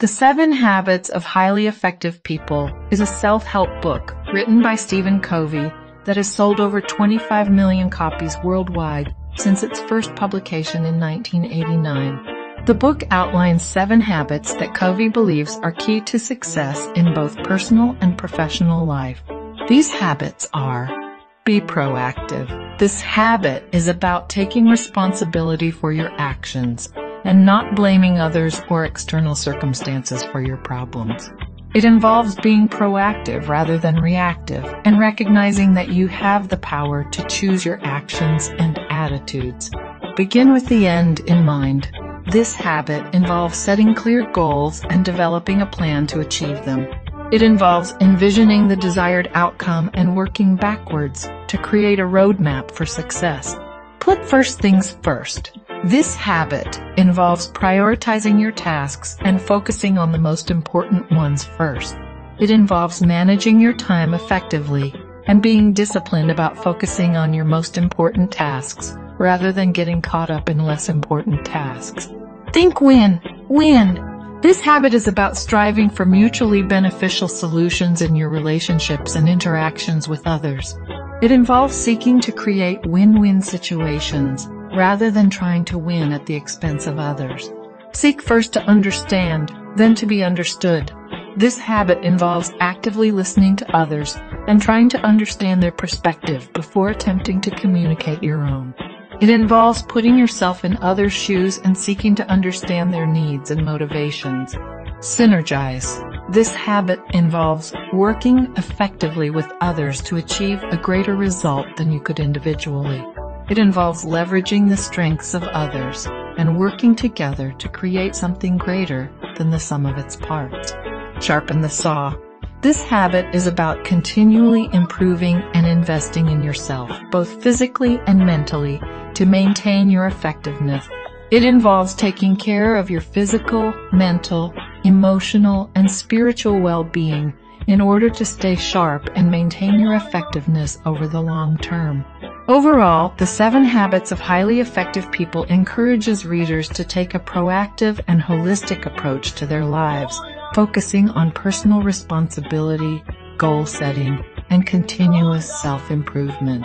The Seven Habits of Highly Effective People is a self-help book written by Stephen Covey that has sold over 25 million copies worldwide since its first publication in 1989. The book outlines seven habits that Covey believes are key to success in both personal and professional life. These habits are be proactive. This habit is about taking responsibility for your actions and not blaming others or external circumstances for your problems. It involves being proactive rather than reactive and recognizing that you have the power to choose your actions and attitudes. Begin with the end in mind. This habit involves setting clear goals and developing a plan to achieve them. It involves envisioning the desired outcome and working backwards to create a roadmap for success. Put first things first. This habit involves prioritizing your tasks and focusing on the most important ones first. It involves managing your time effectively and being disciplined about focusing on your most important tasks rather than getting caught up in less important tasks. Think win, win. This habit is about striving for mutually beneficial solutions in your relationships and interactions with others. It involves seeking to create win-win situations rather than trying to win at the expense of others. Seek first to understand, then to be understood. This habit involves actively listening to others and trying to understand their perspective before attempting to communicate your own. It involves putting yourself in others' shoes and seeking to understand their needs and motivations. Synergize. This habit involves working effectively with others to achieve a greater result than you could individually. It involves leveraging the strengths of others and working together to create something greater than the sum of its parts. Sharpen the saw. This habit is about continually improving and investing in yourself, both physically and mentally, to maintain your effectiveness. It involves taking care of your physical, mental, emotional, and spiritual well-being in order to stay sharp and maintain your effectiveness over the long term. Overall, The Seven Habits of Highly Effective People encourages readers to take a proactive and holistic approach to their lives, focusing on personal responsibility, goal setting, and continuous self-improvement.